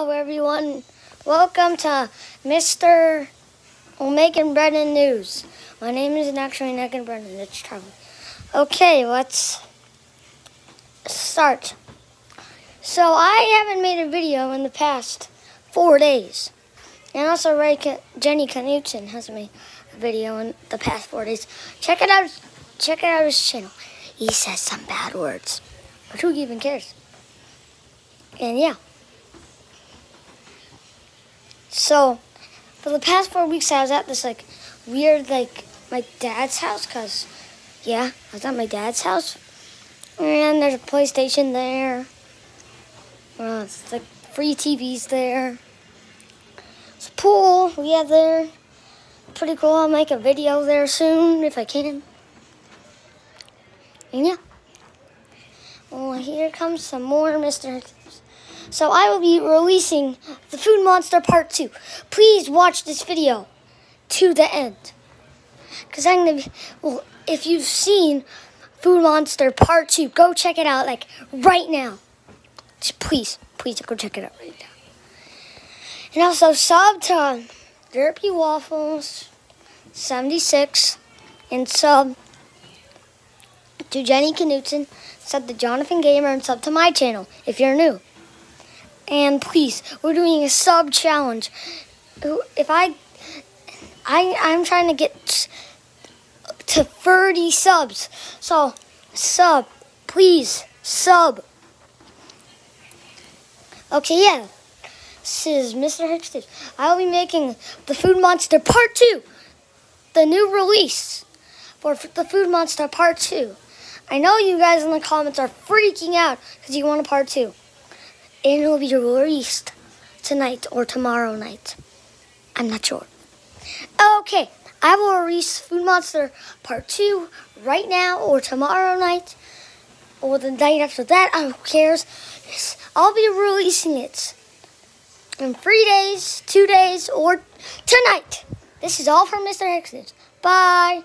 Hello, everyone. Welcome to Mr. Megan Brennan News. My name is actually Megan Brennan. It's Charlie. Okay, let's start. So I haven't made a video in the past four days, and also Ray Jenny Knutson hasn't made a video in the past four days. Check it out. Check out his channel. He says some bad words, but who even cares? And yeah. So, for the past four weeks, I was at this like weird like my dad's house, cause yeah, I was at my dad's house, and there's a PlayStation there. Uh, it's like free TVs there. It's a pool we have there. Pretty cool. I'll make a video there soon if I can. And yeah. Well, here comes some more Mr. So I will be releasing the Food Monster Part 2. Please watch this video to the end. Because I'm going to be, well, if you've seen Food Monster Part 2, go check it out, like, right now. Just please, please go check it out right now. And also sub to Derpy Waffles 76 and sub to Jenny Knutson, sub to Jonathan Gamer, and sub to my channel if you're new. And please, we're doing a sub challenge. If I, I, I'm trying to get to 30 subs. So, sub, please, sub. Okay, yeah. This is Mr. Hicks. I'll be making the Food Monster Part 2, the new release for the Food Monster Part 2. I know you guys in the comments are freaking out because you want a Part 2 and it will be released tonight or tomorrow night. I'm not sure. Okay, I will release Food Monster Part 2 right now or tomorrow night or the night after that. I don't care. I'll be releasing it in three days, two days, or tonight. This is all from Mr. Hickson. Bye.